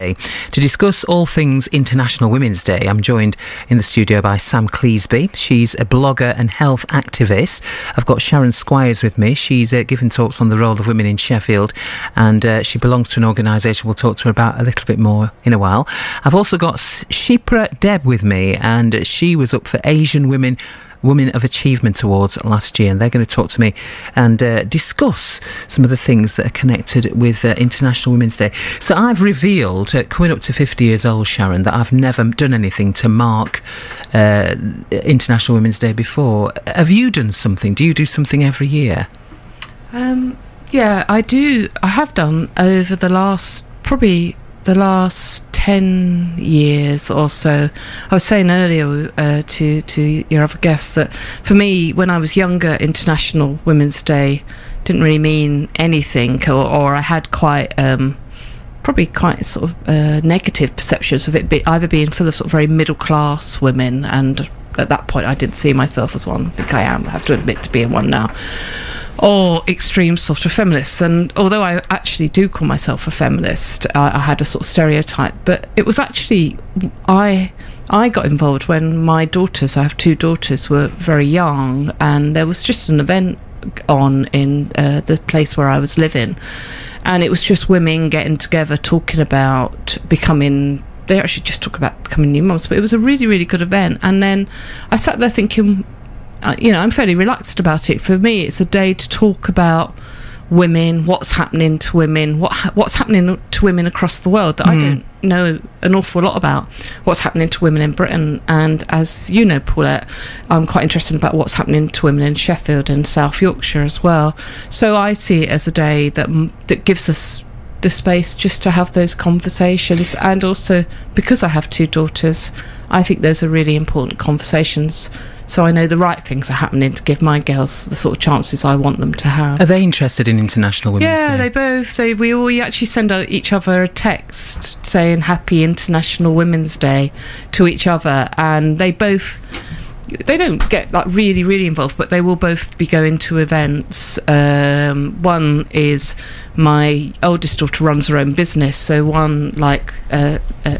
To discuss all things International Women's Day, I'm joined in the studio by Sam Cleasby. She's a blogger and health activist. I've got Sharon Squires with me. She's uh, given talks on the role of women in Sheffield and uh, she belongs to an organisation we'll talk to her about a little bit more in a while. I've also got Shipra Deb with me and she was up for Asian Women Women of Achievement Awards last year, and they're going to talk to me and uh, discuss some of the things that are connected with uh, International Women's Day. So I've revealed, uh, coming up to 50 years old, Sharon, that I've never done anything to mark uh, International Women's Day before. Have you done something? Do you do something every year? Um, yeah, I do. I have done over the last probably the last 10 years or so. I was saying earlier uh, to, to your other guests that for me, when I was younger, International Women's Day didn't really mean anything, or, or I had quite. Um, probably quite sort of uh, negative perceptions of it be, either being full of sort of very middle class women and at that point I didn't see myself as one. I think I am. I have to admit to being one now or extreme sort of feminists. And although I actually do call myself a feminist, I, I had a sort of stereotype. But it was actually I. I got involved when my daughters, I have two daughters, were very young, and there was just an event on in uh, the place where I was living, and it was just women getting together talking about becoming they actually just talk about becoming new moms, but it was a really, really good event. And then I sat there thinking, you know, I'm fairly relaxed about it. For me, it's a day to talk about women, what's happening to women, what ha- what's happening to women across the world that mm. I don't know an awful lot about. What's happening to women in Britain, and as you know, Paulette, I'm quite interested about what's happening to women in Sheffield and South Yorkshire as well. So I see it as a day that that gives us the space just to have those conversations, and also because I have two daughters, I think those are really important conversations so I know the right things are happening to give my girls the sort of chances I want them to have. Are they interested in International Women's yeah, Day? Yeah, they both. They we all we actually send each other a text saying Happy International Women's Day to each other, and they both they don't get like really really involved but they will both be going to events um, one is my oldest daughter runs her own business so one like uh, uh,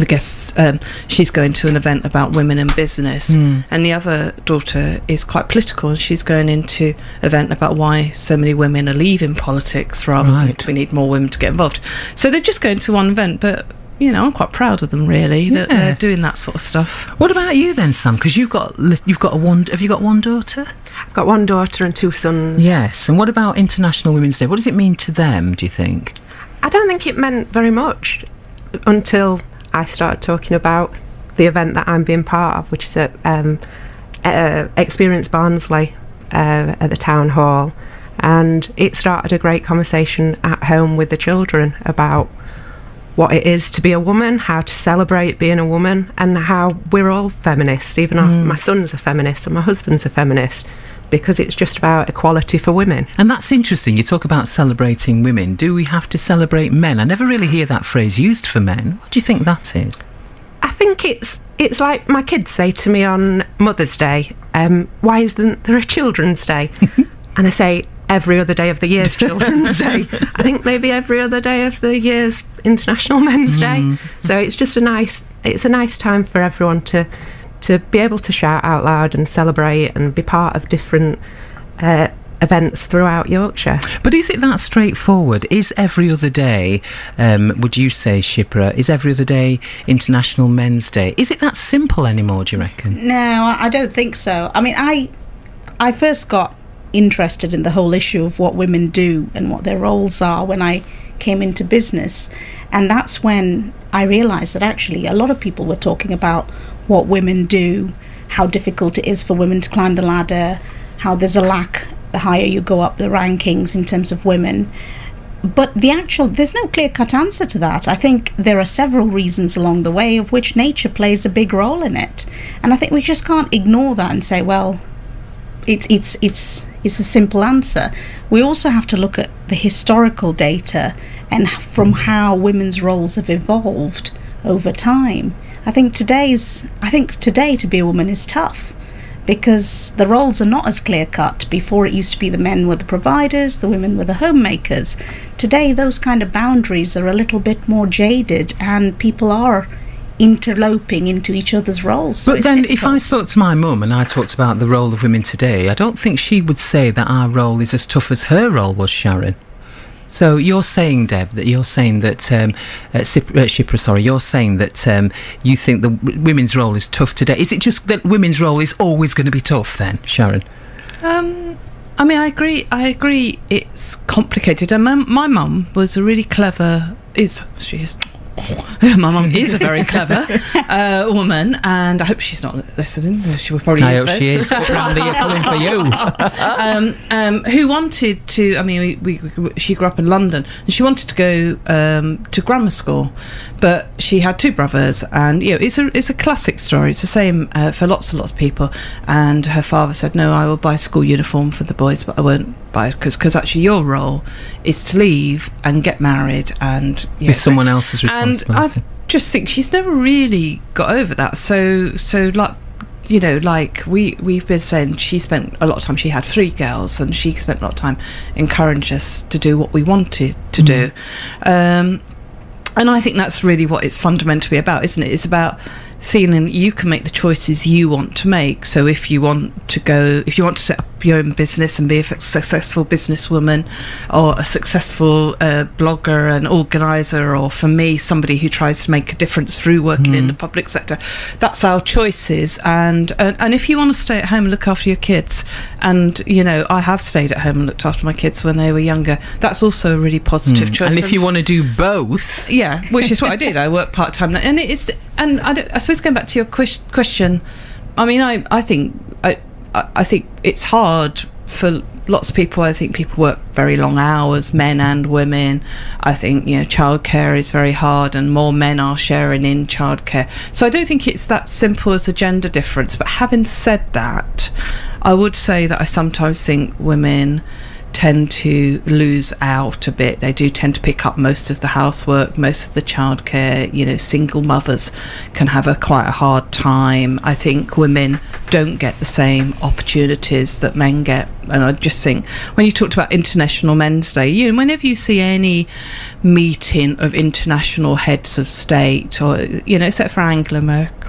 the guests um, she's going to an event about women in business mm. and the other daughter is quite political and she's going into an event about why so many women are leaving politics rather right. than we need more women to get involved so they're just going to one event but you know, I'm quite proud of them really that yeah. they're doing that sort of stuff. What about you then, Sam? Because you've got you've got a one. Have you got one daughter? I've got one daughter and two sons. Yes. And what about International Women's Day? What does it mean to them? Do you think? I don't think it meant very much until I started talking about the event that I'm being part of, which is at um, uh, Experience Barnsley uh, at the town hall. And it started a great conversation at home with the children about what it is to be a woman, how to celebrate being a woman, and how we're all feminists. Even mm. my son's a feminist and my husband's a feminist because it's just about equality for women. And that's interesting. You talk about celebrating women. Do we have to celebrate men? I never really hear that phrase used for men. What do you think that is? I think it's it's like my kids say to me on Mother's Day, um, why isn't there a Children's Day? and I say, every other day of the year's Children's Day. I think maybe every other day of the year's International Men's Day. Mm. So it's just a nice it's a nice time for everyone to to be able to shout out loud and celebrate and be part of different uh, events throughout Yorkshire. But is it that straightforward? Is every other day, um, would you say, Shipra, is every other day International Men's Day? Is it that simple anymore, do you reckon? No, I don't think so. I mean, I, I first got interested in the whole issue of what women do and what their roles are when I came into business. And that's when I realised that actually a lot of people were talking about what women do, how difficult it is for women to climb the ladder, how there's a lack the higher you go up the rankings in terms of women. But the actual, there's no clear cut answer to that. I think there are several reasons along the way, of which nature plays a big role in it. And I think we just can't ignore that and say, well, it's, it's, it's, it's a simple answer. We also have to look at the historical data and from how women's roles have evolved over time. I think today's I think today to be a woman is tough. because the roles are not as clear cut. Before it used to be the men were the providers, the women were the homemakers. Today, those kind of boundaries are a little bit more jaded, and people are interloping into each other's roles. So but then, if I spoke to my mum and I talked about the role of women today, I don't think she would say that our role is as tough as her role was, Sharon. So you're saying, Deb, that you're saying that um, uh, Sip- uh, Shipra, sorry, you're saying that um, you think the w- women's role is tough today. Is it just that women's role is always going to be tough then, Sharon? Um, I mean, I agree. I agree. It's complicated. And my, my mum was a really clever. Is she is. my mum is a very clever uh, woman, and I hope she's not listening. She will probably. I is, though. she is. Randy, coming for you. um, um, who wanted to. I mean, we, we, she grew up in London, and she wanted to go um, to grammar school, but she had two brothers, and you know, it's a it's a classic story. It's the same uh, for lots and lots of people. And her father said, "No, I will buy school uniform for the boys, but I won't buy because because actually your role is to leave and get married and know, With someone else's responsibility. and I just think she's never really got over that. So so like you know like we we've been saying she spent a lot of time she had three girls and she spent a lot of time encouraging us to do what we wanted to do um and I think that's really what it's fundamentally about, isn't it? It's about feeling that you can make the choices you want to make. So if you want to go, if you want to set up your own business and be a f- successful businesswoman or a successful uh, blogger and organizer, or for me, somebody who tries to make a difference through working in the public sector, that's our choices. And, and, and if you want to stay at home and look after your kids, and, you know, I have stayed at home and looked after my kids when they were younger, that's also a really positive choice. Hmm. and if you want to do both, Yeah, which is what I did. I worked part time, and it is. And I, I suppose going back to your question, I mean, I I think I I think it's hard for lots of people. I think people work very long hours, men and women. I think you know childcare is very hard, and more men are sharing in childcare. So I don't think it's that simple as a gender difference. But having said that, I would say that I sometimes think women tend to lose out a bit. They do tend to pick up most of the housework, most of the childcare. You know, single mothers can have a quite a hard time. I think women don't get the same opportunities that men get. And I just think when you talked about International Men's Day, you know, whenever you see any meeting of international heads of state, or you know, except for Angela Merkel,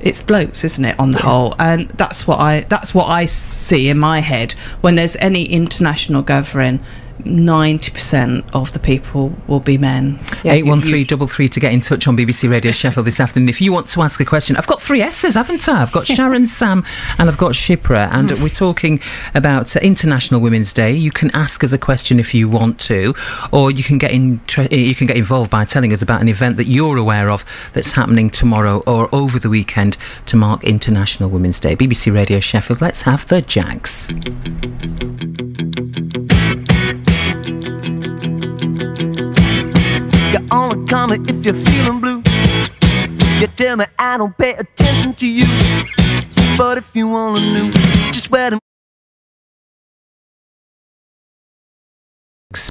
it's blokes, isn't it, on the whole? And that's what I that's what I see in my head when there's any international gathering. Ninety percent of the people will be men. Yeah, Eight one three double three to get in touch on BBC Radio Sheffield this afternoon. If you want to ask a question, I've got three S's, haven't I? I've got Sharon, Sam, and I've got Shipra, and we're talking about uh, International Women's Day. You can ask us a question if you want to, or you can get in. You can get involved by telling us about an event that you're aware of that's happening tomorrow or over the weekend to mark International Women's Day. BBC Radio Sheffield. Let's have the Jags. You're only coming if you're feeling blue. You tell me I don't pay attention to you. But if you wanna know just where to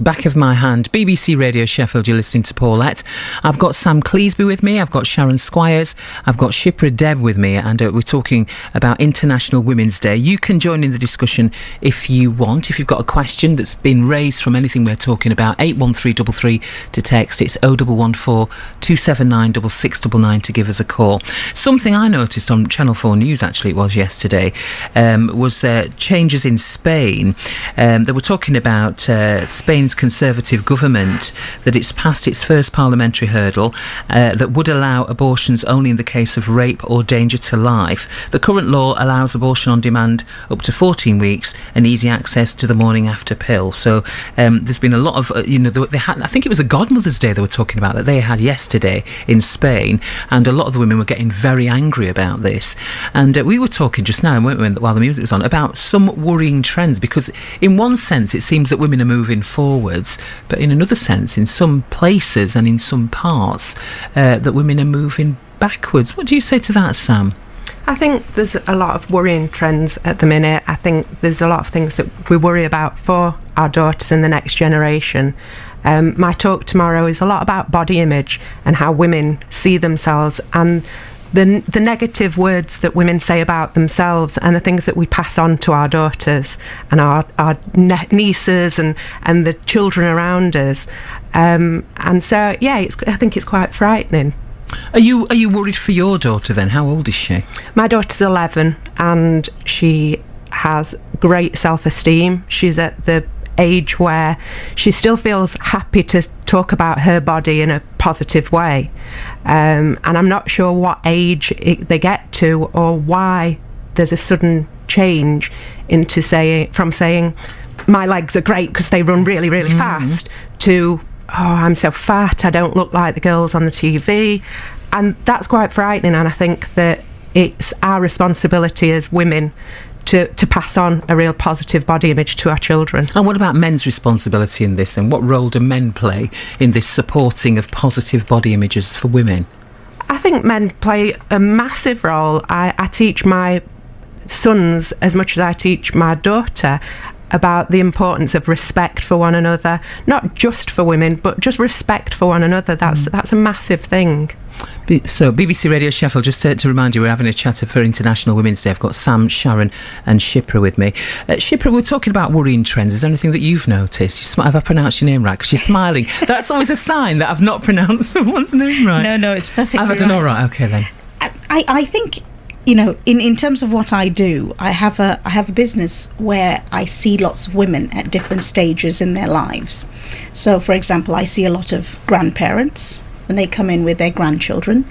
Back of my hand, BBC Radio Sheffield, you're listening to Paulette. I've got Sam Cleasby with me, I've got Sharon Squires, I've got Shipra Deb with me, and uh, we're talking about International Women's Day. You can join in the discussion if you want. If you've got a question that's been raised from anything we're talking about, 81333 to text, it's 0114 279 6699 to give us a call. Something I noticed on Channel 4 News, actually, it was yesterday, um, was uh, changes in Spain. Um, they were talking about uh, Spain's Conservative government, that it's passed its first parliamentary hurdle uh, that would allow abortions only in the case of rape or danger to life. The current law allows abortion on demand up to 14 weeks and easy access to the morning after pill. So um, there's been a lot of, uh, you know, they, had, I think it was a Godmother's Day they were talking about that they had yesterday in Spain, and a lot of the women were getting very angry about this. And uh, we were talking just now, weren't we, while the music was on, about some worrying trends because, in one sense, it seems that women are moving forwards, but in another sense, in some places and in some parts, uh, that women are moving backwards. What do you say to that, Sam? I think there's a lot of worrying trends at the minute. I think there's a lot of things that we worry about for our daughters and the next generation. Um, my talk tomorrow is a lot about body image and how women see themselves and the the negative words that women say about themselves and the things that we pass on to our daughters and our our nieces and and the children around us. Um, and so, yeah, it's, I think it's quite frightening. Are you are you worried for your daughter then? How old is she? My daughter's 11 and she has great self esteem. She's at the age where she still feels happy to talk about her body in a positive way. Um, and I'm not sure what age it, they get to or why there's a sudden change into saying, from saying, my legs are great because they run really, really fast, to, oh, I'm so fat, I don't look like the girls on the TV. And that's quite frightening. And I think that it's our responsibility as women to, to pass on a real positive body image to our children. And what about men's responsibility in this? And what role do men play in this supporting of positive body images for women? I think men play a massive role. I, I teach my sons as much as I teach my daughter about the importance of respect for one another, not just for women, but just respect for one another. That's mm. that's a massive thing. So, BBC Radio Sheffield, just to, to remind you, we're having a chat for International Women's Day. I've got Sam, Sharon, and Shipra with me. Uh, Shipra, we're talking about worrying trends. Is there anything that you've noticed? You sm- have I pronounced your name right? Because you're smiling. That's always a sign that I've not pronounced someone's name right. No, no, it's perfectly Have I done all right. right? Okay, then. I, I think you know in, in terms of what I do I have a I have a business where I see lots of women at different stages in their lives so for example I see a lot of grandparents when they come in with their grandchildren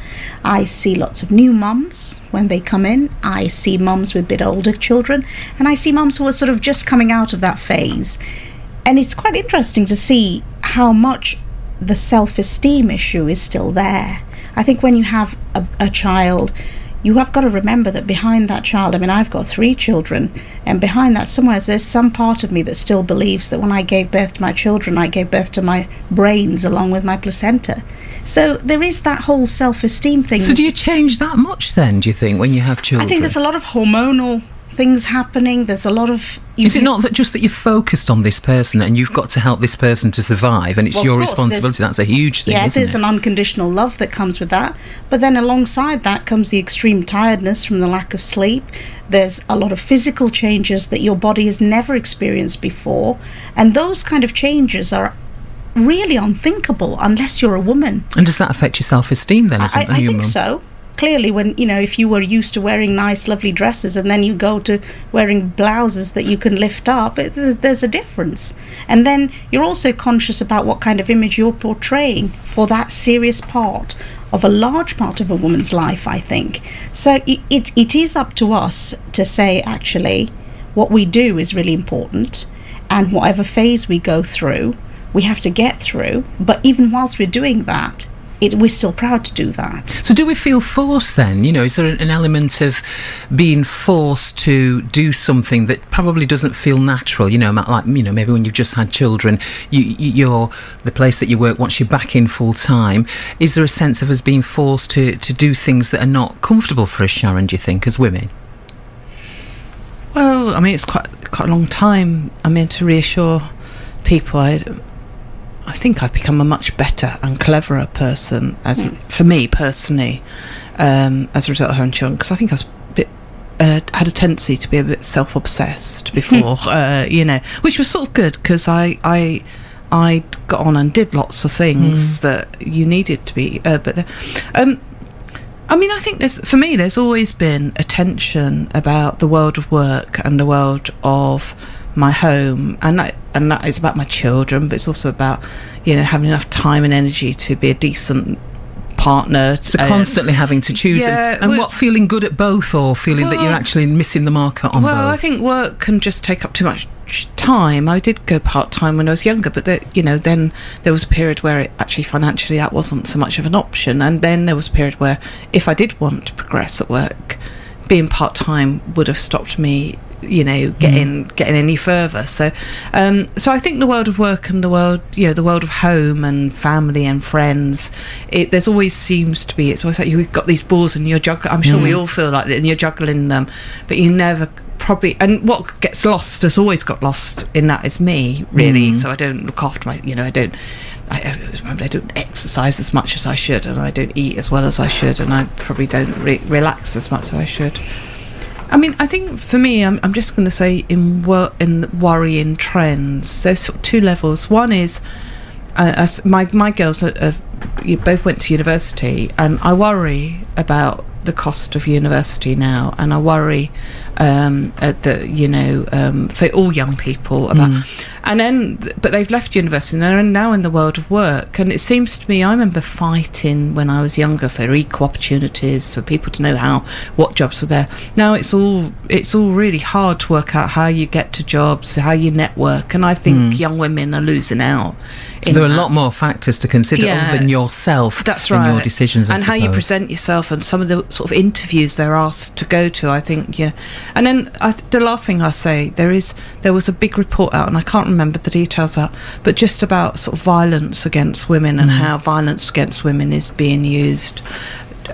I see lots of new mums. When they come in I see mums with a bit older children. And I see mums who are sort of just coming out of that phase. And it's quite interesting to see how much the self-esteem issue is still there. I think when you have a, a child, you have got to remember that behind that child, I mean, I've got three children, and behind that, somewhere, there's some part of me that still believes that when I gave birth to my children, I gave birth to my brains along with my placenta. So there is that whole self esteem thing. So, do you change that much then, do you think, when you have children? I think there's a lot of hormonal things happening. There's a lot of. you Is it not that just that you're focused on this person and you've got to help this person to survive and it's Well, your course, responsibility? That's a huge thing, Yeah, there's it? an unconditional love that comes with that. But then alongside that comes the extreme tiredness from the lack of sleep. There's a lot of physical changes that your body has never experienced before. And those kind of changes are really unthinkable unless you're a woman. and does that affect your self esteem then? As a, I, I think so. Clearly, when you know, if you were used to wearing nice, lovely dresses, and then you go to wearing blouses that you can lift up, it, there's a difference. And then you're also conscious about what kind of image you're portraying for that serious part of a large part of a woman's life. I think so. It, it, it is up to us to say actually, what we do is really important, and whatever phase we go through, we have to get through. But even whilst we're doing that, it, we're still proud to do that. So, do we feel forced then? You know, is there an element of being forced to do something that probably doesn't feel natural? You know, like you know, maybe when you've just had children, you, you you're the place that you work once you're back in full time. Is there a sense of us being forced to to do things that are not comfortable for us, Sharon? Do you think, as women? Well, I mean, it's quite quite a long time. I mean, to reassure people, I, I think I've become a much better and cleverer person as for me personally, um, as a result of having children. Because I think I was a bit uh, had a tendency to be a bit self obsessed before, uh, you know, which was sort of good because I I. I got on and did lots of things that you needed to be, uh, but the, um, I mean, I think there's for me. There's always been a tension about the world of work and the world of my home, and that and that is about my children, but it's also about you know having enough time and energy to be a decent partner. So uh, constantly having to choose, and- yeah, and, well- what feeling good at both, or feeling that you're actually missing the market on well, both. I think work can just take up too much time. I did go part time when I was younger, but there, you know, then there was a period where it actually financially that wasn't so much of an option, and then there was a period where if I did want to progress at work, being part time would have stopped me. You know, getting mm. getting any further. So, um, so I think the world of work and the world, you know, the world of home and family and friends. It there's always seems to be. It's always like you've got these balls and you're juggling. I'm sure we mm. all feel like that, and you're juggling them, but you never probably and what gets lost has always got lost in that is me really mm. so i don't look after my you know i don't I, I I don't exercise as much as I should, and I don't eat as well as I should, and I probably don't re- relax as much as I should. I mean, I think for me, I'm, I'm just going to say in wor- in worrying trends. There's two levels. One is, uh, as my my girls are, are, you both went to university, and I worry about the cost of university now, and I worry um, at the you know um, for all young people about, and then but they've left university and they're now in the world of work, and it seems to me I remember fighting when I was younger for equal opportunities for people to know how what jobs were there. Now it's all it's all really hard to work out how you get to jobs, how you network, and I think hmm. young women are losing out. In there are a lot more factors to consider Yeah. other than yourself That's and your decisions. I and how you present yourself, and some of the sort of interviews they're asked to go to. I think, yeah. And then I, th- the last thing I say, there is there was a big report out, and I can't remember the details out, but just about sort of violence against women and how violence against women is being used.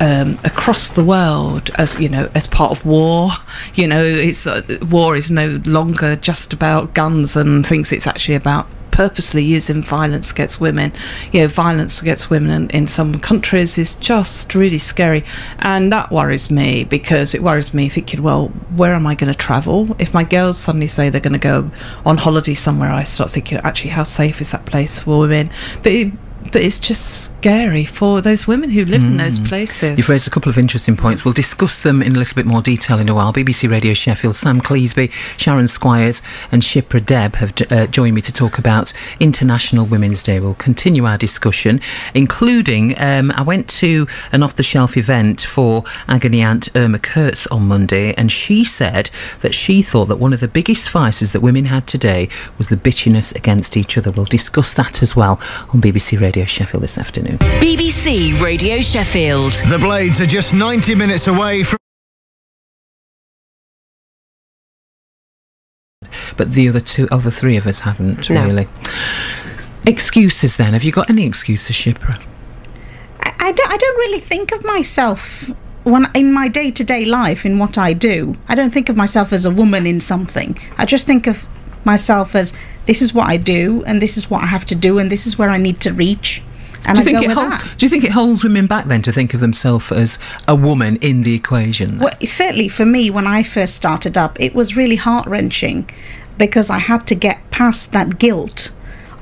Um, across the world, as you know, as part of war, you know, it's uh, war is no longer just about guns and things. It's actually about purposely using violence against women. You know, violence against women in, in some countries is just really scary. And that worries me because it worries me thinking, well, where am I going to travel? If my girls suddenly say they're going to go on holiday somewhere, I start thinking, actually, how safe is that place for women? But it, but it's just scary for those women who live in those places. You've raised a couple of interesting points. We'll discuss them in a little bit more detail in a while. BBC Radio Sheffield, Sam Cleasby, Sharon Squires, and Shipra Deb have uh, joined me to talk about International Women's Day. We'll continue our discussion, including um, I went to an off the shelf event for agony aunt Irma Kurtz on Monday, and she said that she thought that one of the biggest vices that women had today was the bitchiness against each other. We'll discuss that as well on BBC Radio Sheffield this afternoon. BBC Radio Sheffield. The Blades are just 90 minutes away from. but the other two, oh, other three of us haven't No. really. Excuses then? Have you got any excuses, Shipra? I, I, don't, I don't really think of myself when in my day to day life in what I do. I don't think of myself as a woman in something. I just think of myself as this is what I do, and this is what I have to do, and this is where I need to reach. And Do you I think it holds? that. Do you think it holds women back then to think of themselves as a woman in the equation? Well, certainly for me, when I first started up, it was really heart wrenching because I had to get past that guilt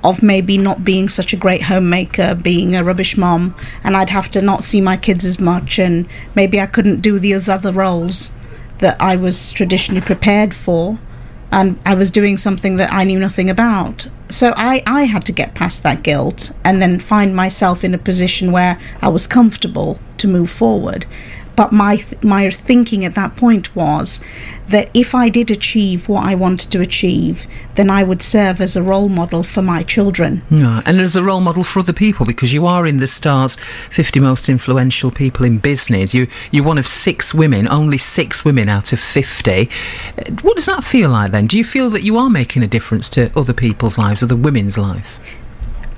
of maybe not being such a great homemaker, being a rubbish mom, and I'd have to not see my kids as much, and maybe I couldn't do these other roles that I was traditionally prepared for. And I was doing something that I knew nothing about. So I, I had to get past that guilt and then find myself in a position where I was comfortable to move forward. But my th- my thinking at that point was that if I did achieve what I wanted to achieve, then I would serve as a role model for my children. Yeah, and as a role model for other people because you are in the Star's 50 most influential people in business. You, you're one of six women, only six women out of 50. Uh, What does that feel like then? Do you feel that you are making a difference to other people's lives, other women's lives?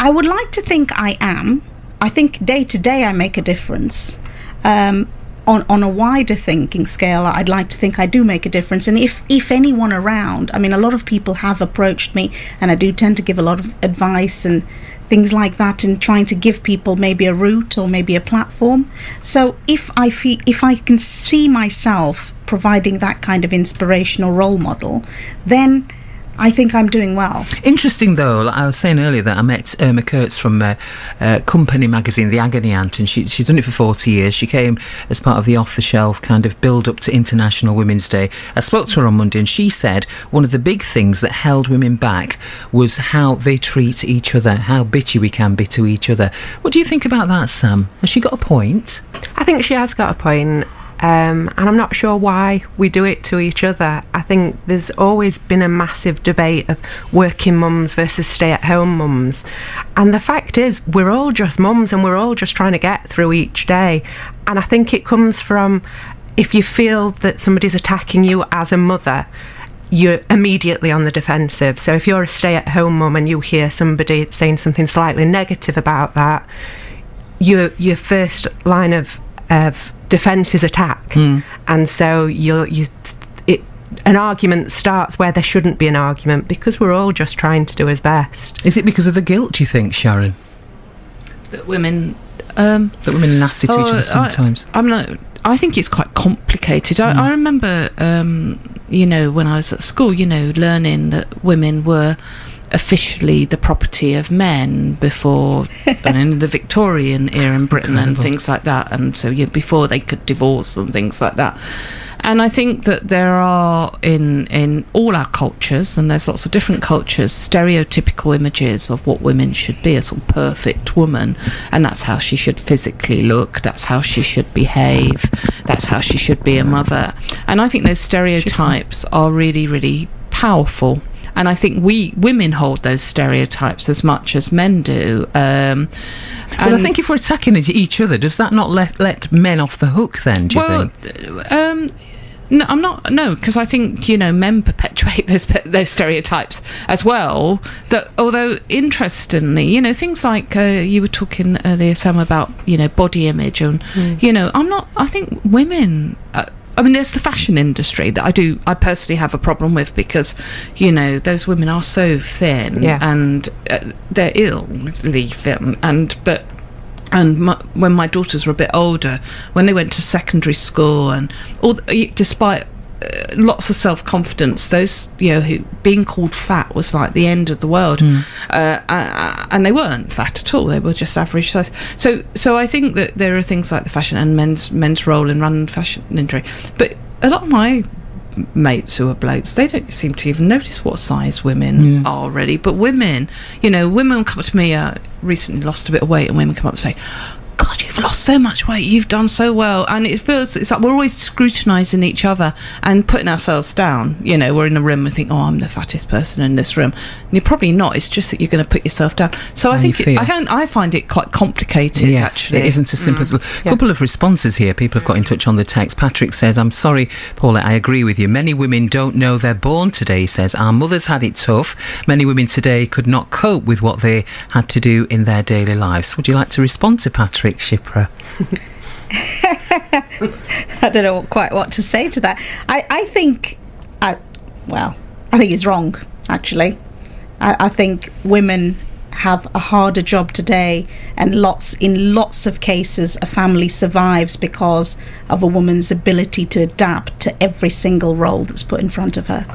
I would like to think I am. I think day to day I make a difference. Um, on, on a wider thinking scale, I'd like to think I do make a difference. And if, if anyone around, I mean, a lot of people have approached me, and I do tend to give a lot of advice and things like that in trying to give people maybe a route or maybe a platform. So if I feel, if I can see myself providing that kind of inspirational role model, then I think I'm doing well. Interesting though, like I was saying earlier that I met Irma Kurtz from uh, uh, Company magazine, The Agony Aunt, and she, she's done it for 40 years. She came as part of the off the shelf kind of build up to International Women's Day. I spoke to her on Monday and she said one of the big things that held women back was how they treat each other, how bitchy we can be to each other. What do you think about that, Sam? Has she got a point? I think she has got a point, um, and I'm not sure why we do it to each other. I think there's always been a massive debate of working mums versus stay at home mums. And the fact is, we're all just mums and we're all just trying to get through each day. And I think it comes from if you feel that somebody's attacking you as a mother, you're immediately on the defensive. So if you're a stay at home mum and you hear somebody saying something slightly negative about that, your your first line of of defense is attack, and so you you it an argument starts where there shouldn't be an argument because we're all just trying to do his best. Is it because of the guilt, you think, Sharon? that women. Um, That women are nasty to each Oh, other sometimes. I'm not. I think it's quite complicated. I, I remember, um, you know, when I was at school, you know, learning that women were officially the property of men before and in the Victorian era in Britain and things like that, and so yeah, before they could divorce and things like that. And I think that there are in in all our cultures, and there's lots of different cultures, stereotypical images of what women should be, a sort of perfect woman, and that's how she should physically look, that's how she should behave, that's how she should be a mother. And I think those stereotypes are really, really powerful. And I think we women hold those stereotypes as much as men do. Um, Well, I think if we're attacking each- each other, does that not let, let men off the hook then, do you well, think? uh, um, no, I'm not. No, because I think you know men perpetuate those those stereotypes as well. That although interestingly, you know things like uh, you were talking earlier, Sam, about you know body image and you know I'm not. I think women. Uh, I mean, there's the fashion industry that I do. I personally have a problem with because, you know, those women are so thin Yeah. and uh, they're illly thin, and but and my, when my daughters were a bit older, when they went to secondary school, and all, despite lots of self confidence, those you know who being called fat was like the end of the world, uh, uh, and they weren't fat at all. They were just average size. So, so I think that there are things like the fashion and men's men's role in run fashion industry, but a lot of my mates who are blokes, they don't seem to even notice what size women are really. But women, you know, women come up to me, uh, recently lost a bit of weight, and women come up and say, God, you've lost so much weight. You've done so well, and it feels it's like we're always scrutinising each other and putting ourselves down. You know, we're in a room and think, "Oh, I'm the fattest person in this room," and you're probably not. It's just that you're going to put yourself down. So I think it. I can I find it quite complicated. Yes, actually, it isn't as simple as mm. a Yeah. couple of responses here. People have got in touch on the text. Patrick says, "I'm sorry, Paula. I agree with you. Many women don't know they're born today." He says, "Our mothers had it tough. Many women today could not cope with what they had to do in their daily lives." Would you like to respond to Patrick Shipra? I don't know quite what to say to that. I, I think, I, well, I think it's wrong, actually. I, I think women have a harder job today, and lots, in lots of cases, a family survives because of a woman's ability to adapt to every single role that's put in front of her.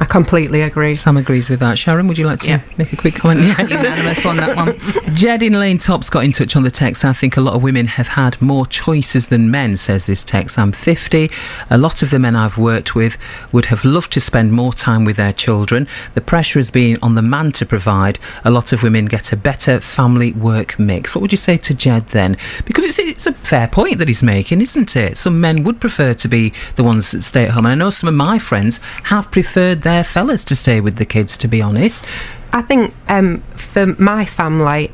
I completely agree. Sam agrees with that. Sharon, would you like to Yeah. make a quick comment? Yeah, unanimous on that one. Jed in Lane Tops got in touch on the text. I think a lot of women have had more choices than men, says this text. I'm 50. A lot of the men I've worked with would have loved to spend more time with their children. The pressure has been on the man to provide. A lot of women get a better family work mix. What would you say to Jed then? Because it's, it's a fair point that he's making, isn't it? Some men would prefer to be the ones that stay at home. And I know some of my friends have preferred their fellas to stay with the kids, to be honest. I think um, for my family,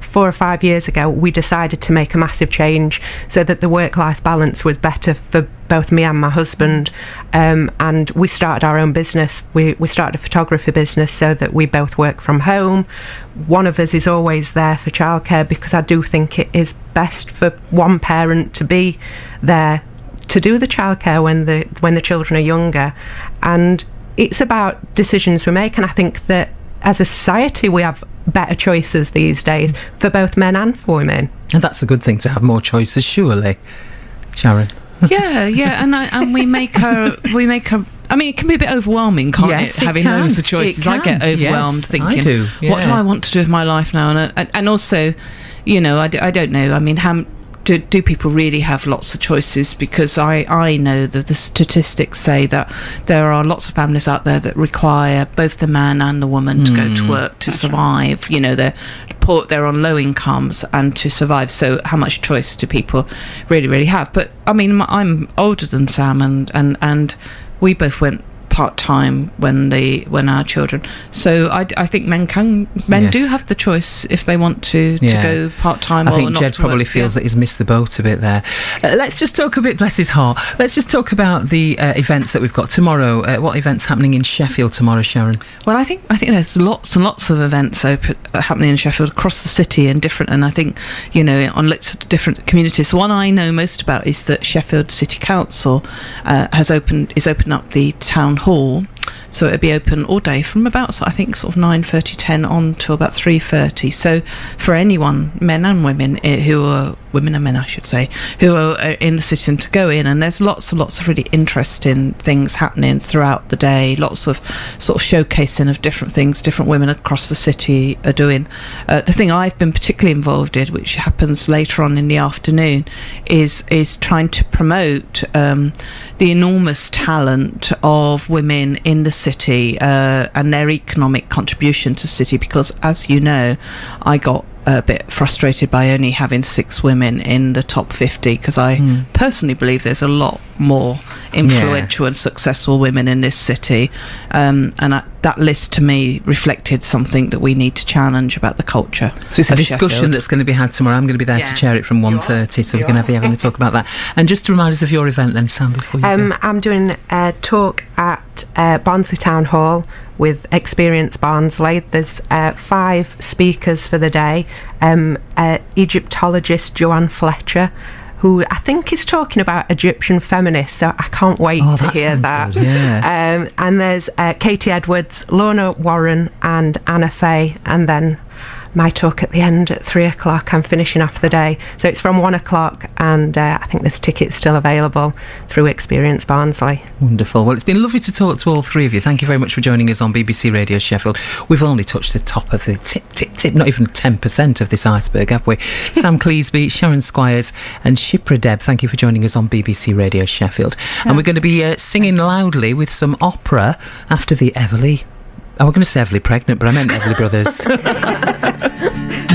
four or five years ago, we decided to make a massive change so that the work life balance was better for both me and my husband. Um, and we started our own business. We, we started a photography business so that we both work from home. One of us is always there for childcare because I do think it is best for one parent to be there to do the childcare when the when the children are younger and it's about decisions we make and I think that as a society we have better choices these days for both men and for women And that's a good thing to have more choices, surely. Sharon. yeah, yeah, and I, and we make her we make her. I mean, it can be a bit overwhelming, can't Yes, it? it Having can. loads of choices, I get overwhelmed Yes, I thinking, do, what do. I want to do with my life now? And and, and also, you know, I, d- I don't know. I mean, how do, do people really have lots of choices? Because I I know that the statistics say that there are lots of families out there that require both the man and the woman to go Hmm. to work to survive. You know, they're poor, they're on low incomes and to survive. So how much choice do people really really have? But I mean, I'm older than Sam, and and and we both went part time when they when our children. So I, I think men can men do have the choice if they want to Yeah. to go part time. I or think not Jed to work. probably feels that he's missed the boat a bit there. Uh, let's just talk a bit, bless his heart. Let's just talk about the uh, events that we've got tomorrow. Uh, what events happening in Sheffield tomorrow, Sharon? Well, I think I think there's lots and lots of events open, uh, happening in Sheffield across the city and different, and I think you know on lots of different communities. The one I know most about is that Sheffield City Council uh, has opened is opening up the town hall cool so it'd be open all day from about I think sort of 9:30 10 on to about 3:30 so for anyone men and women eh, who are women and men I should say who are uh, in the city to go in and there's lots and lots of really interesting things happening throughout the day lots of sort of showcasing of different things different women across the city are doing. Uh, the thing I've been particularly involved in which happens later on in the afternoon is is trying to promote um, the enormous talent of women in the city uh, and their economic contribution to the city because as you know I got a bit frustrated by only having six women in the top 50 because I Mm. personally believe there's a lot more influential and successful women in this city. Um, and I, that list to me reflected something that we need to challenge about the culture. So it's a discussion Sheffield. that's going to be had tomorrow. I'm going to be there to chair it from You 1.30, so You we're going to are. have having a talk about that. And just to remind us of your event then, Sam, before you Um, go. I'm doing a talk at uh, Barnsley Town Hall with Experience Barnsley. There's uh, five speakers for the day. Um, uh, Egyptologist Joann Fletcher, who I think is talking about Egyptian feminists, so I can't wait Oh, to hear that. good, yeah. Um, and there's uh, Katie Edwards, Lorna Warren, and Anna Fay, and then my talk at the end at three o'clock. I'm finishing off the day, so it's from one o'clock, and uh, I think there's tickets still available through Experience Barnsley. Wonderful. Well, it's been lovely to talk to all three of you. Thank you very much for joining us on BBC Radio Sheffield. We've only touched the top of the tip, tip, tip, not even 10% of this iceberg, have we? Sam Cleasby, Sharon Squires, and Shipra Deb, thank you for joining us on BBC Radio Sheffield. And we're going to be uh, singing loudly with some opera after the Everly. I was going to say Everly Pregnant, but I meant Everly Brothers.